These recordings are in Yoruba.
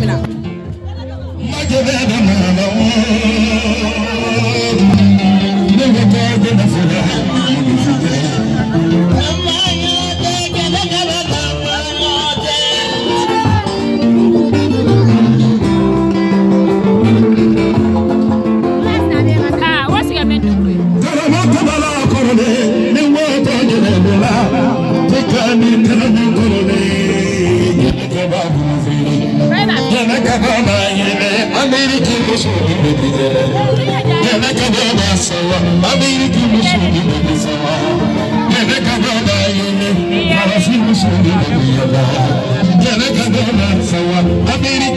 Amina. bàbá yẹn lẹ amẹ́ríkì mùsùlùmí bèbí lẹ yẹlẹkẹ bàbá sẹwà amẹ́ríkì mùsùlùmí bèbí sẹwà yẹlẹkẹ bàbá yẹn lẹ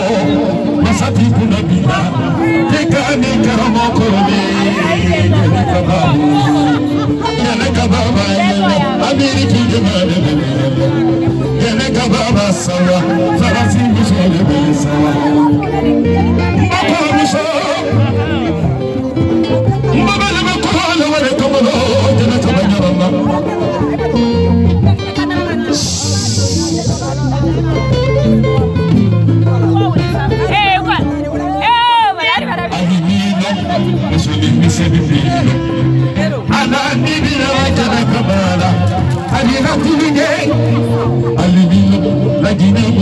Oh bila nika nika moko mi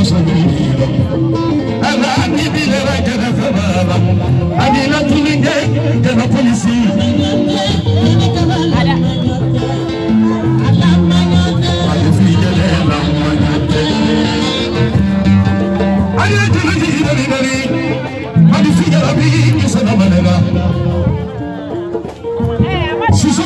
سبيلا أنا عبدي لما كان سبابا أنا لطولي كان بوليسي She's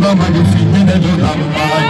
baba ma de fi ne ne do da ma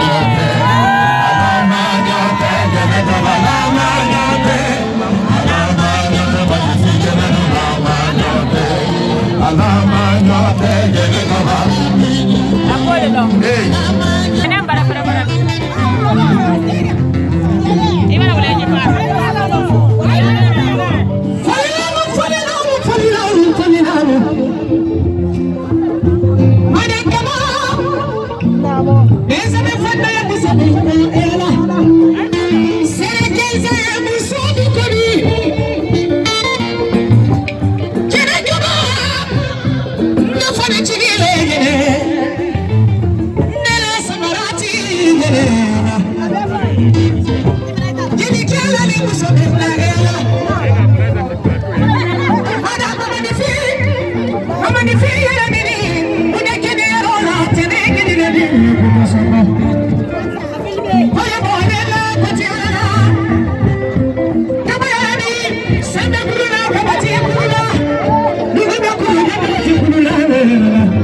I'm Thank you.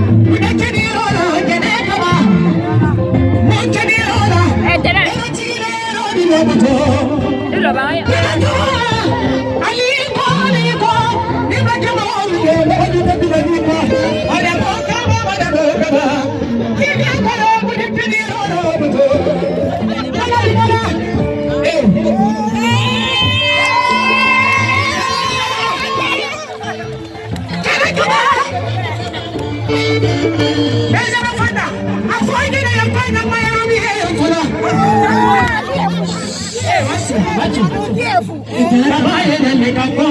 beautiful. Bàbá yẹn lè ka gbọ́.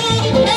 Thank you.